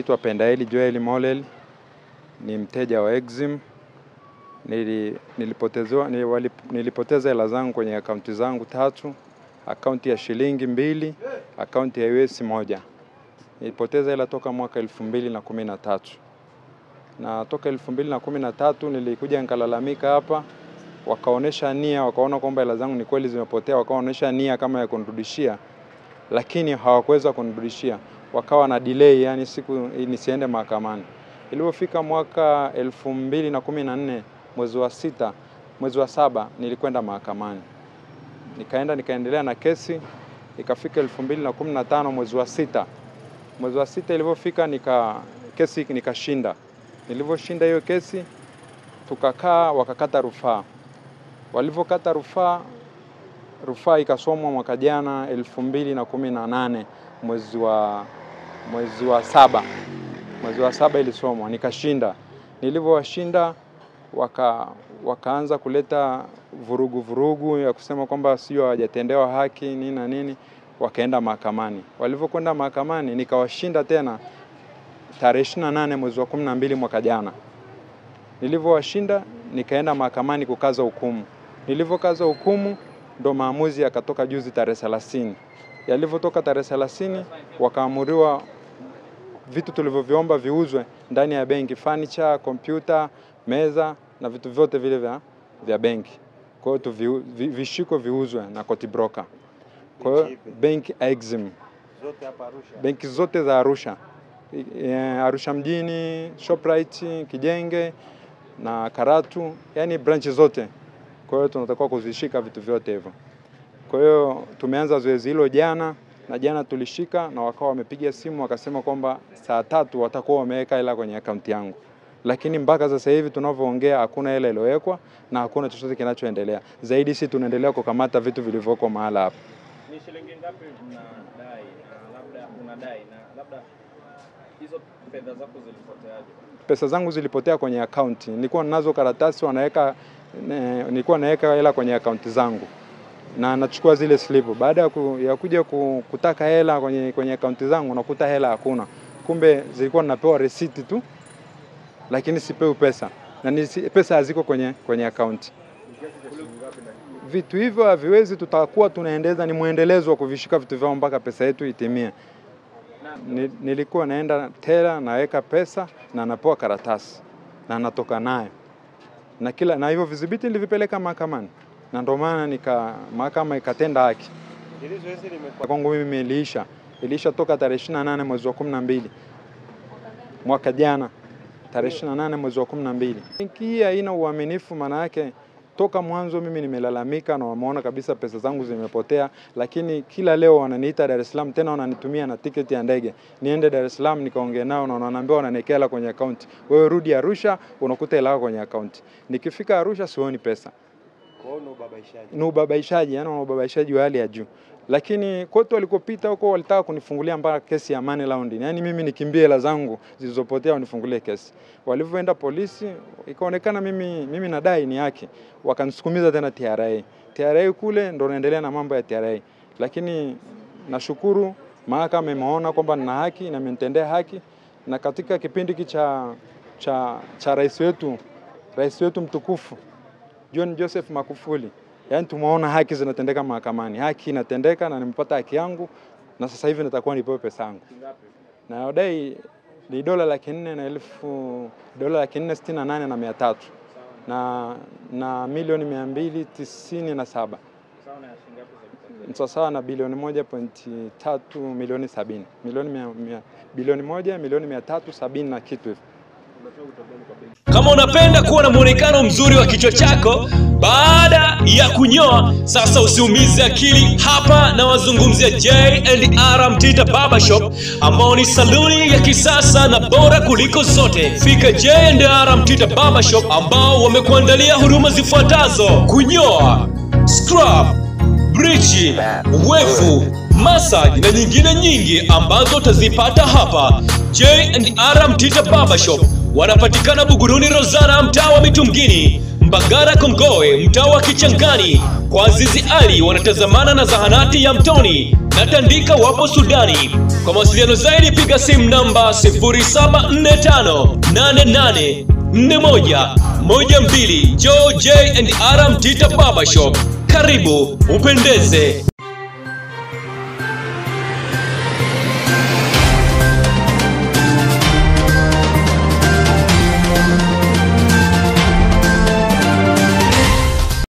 naitwa Pendaeli Joel Molel, ni mteja wa Exim. Nili, nilipotezewa, nili, nilipoteza hela zangu kwenye akaunti zangu tatu, akaunti ya shilingi mbili, akaunti ya US moja. Nilipoteza hela toka mwaka elfu mbili na kumi na tatu na toka elfu mbili na kumi na tatu nilikuja nikalalamika hapa, wakaonesha nia, wakaona kwamba hela zangu ni kweli zimepotea, wakaonesha nia kama ya kunirudishia, lakini hawakuweza kunirudishia, wakawa na delay, yani siku nisiende mahakamani. Ilipofika mwaka elfu mbili na kumi na nne mwezi wa sita, mwezi wa saba nilikwenda mahakamani, nikaenda nikaendelea na kesi, ikafika elfu mbili na kumi na tano mwezi wa sita, mwezi wa sita ilivyofika nika kesi nikashinda. Nilivyoshinda hiyo kesi, tukakaa wakakata rufaa. Walivyokata rufaa, rufaa ikasomwa mwaka jana elfu mbili na kumi na nane mwezi wa mwezi wa saba, mwezi wa saba ilisomwa nikashinda. Nilivyowashinda waka, wakaanza kuleta vurugu vurugu ya kusema kwamba sio hawajatendewa haki nini na nini, wakaenda mahakamani. Walivyokwenda mahakamani nikawashinda tena tarehe 28 mwezi wa 12 mwaka jana. Nilivyowashinda nikaenda mahakamani kukaza hukumu. Nilivyokaza hukumu ndo maamuzi yakatoka juzi tarehe 30. Yalivyotoka tarehe 30 wakaamuriwa vitu tulivyoviomba viuzwe ndani ya benki, furniture, kompyuta, meza na vitu vyote vile vya, vya benki. Kwa hiyo vi, vi, vishiko viuzwe na koti Broker. Kwa hiyo benki Exim, Zote hapa Arusha. benki zote za Arusha e, Arusha mjini, Shoprite, Kijenge na Karatu, yani branch zote. Kwa hiyo tunatakiwa kuzishika vitu vyote hivyo. Kwa hiyo tumeanza zoezi hilo jana na jana tulishika na wakawa wamepiga simu wakasema kwamba saa tatu watakuwa wameweka hela kwenye akaunti yangu, lakini mpaka sasa hivi tunavyoongea hakuna hela iliyowekwa na hakuna chochote kinachoendelea. Zaidi si tunaendelea kukamata vitu vilivyoko mahala hapa. Ni shilingi ngapi mnadai na labda unadai na labda hizo fedha zako zilipoteaje? Pesa zangu zilipotea kwenye akaunti, nilikuwa nazo karatasi wanaweka, nilikuwa naweka hela kwenye akaunti zangu na nachukua zile slip. Baada ya, ku, ya kuja ku, kutaka hela kwenye, kwenye akaunti zangu nakuta hela hakuna, kumbe zilikuwa napewa risiti tu, lakini sipewi pesa na nisi, pesa haziko kwenye, kwenye akaunti. Vitu hivyo haviwezi, tutakuwa tunaendeza, ni mwendelezo wa kuvishika vitu vyao mpaka pesa yetu itimie. Ni- Nilikuwa naenda tela naweka pesa na napewa karatasi na natoka nayo na kila na hivyo vidhibiti nilivipeleka mahakamani, na ndio maana nika mahakama ikatenda haki kwangu mimi. Iliisha iliisha toka tarehe 28 mwezi wa 12 mwaka jana, tarehe 28 mwezi wa 12. Benki hii haina uaminifu, maana yake toka mwanzo mimi nimelalamika na wameona kabisa pesa zangu zimepotea, lakini kila leo wananiita Dar es Salaam, tena wananitumia na tiketi ya ndege niende Dar es Salaam nikaongea nao, na wananiambia wananiwekea hela kwenye akaunti. Wewe rudi Arusha, unakuta hela kwenye akaunti. Nikifika Arusha sioni pesa. Ni ubabaishaji, yani ubabaishaji wa hali ya juu. Lakini kote walikopita huko walitaka kunifungulia mpaka kesi ya money laundering, yani mimi nikimbie hela zangu zilizopotea wanifungulie kesi. Walivyoenda polisi, ikaonekana mimi, mimi nadai ni haki, wakanisukumiza tena TRA. TRA kule ndo naendelea na mambo ya TRA, lakini nashukuru mahakama imeona kwamba nina haki na imenitendea haki, na katika kipindi cha, cha, cha rais wetu rais wetu mtukufu John Joseph Magufuli. Yaani tumeona haki zinatendeka mahakamani, haki inatendeka na nimepata haki yangu, na sasa hivi natakuwa nipewe pesa yangu. Na odai ni dola laki nne na elfu dola laki nne sitini na nane na mia tatu na, na milioni mia mbili tisini na saba sawasawa na bilioni moja pointi tatu milioni sabini milioni mia, mia, bilioni moja milioni mia tatu sabini na kitu hivi. Kama unapenda kuwa na muonekano mzuri wa kichwa chako baada ya kunyoa, sasa usiumize akili. Hapa na wazungumzia J&R Mtita Barbershop ambao ni saluni ya kisasa na bora kuliko zote. Fika J&R Mtita Barbershop ambao wamekuandalia huduma zifuatazo: kunyoa, scrub, brichi, wefu, massage na nyingine nyingi ambazo utazipata hapa J&R Mtita Barbershop. Wanapatikana Buguruni Rozana, mtaa wa Mitungini, Mbagara Kongowe, mtaa wa Kichangani. Kwa Azizi Ali wanatazamana na zahanati ya Mtoni. na Tandika wapo Sudani. Kwa mawasiliano zaidi piga simu namba 0745884112. Joe J and R Mtita Barbershop. Karibu upendeze.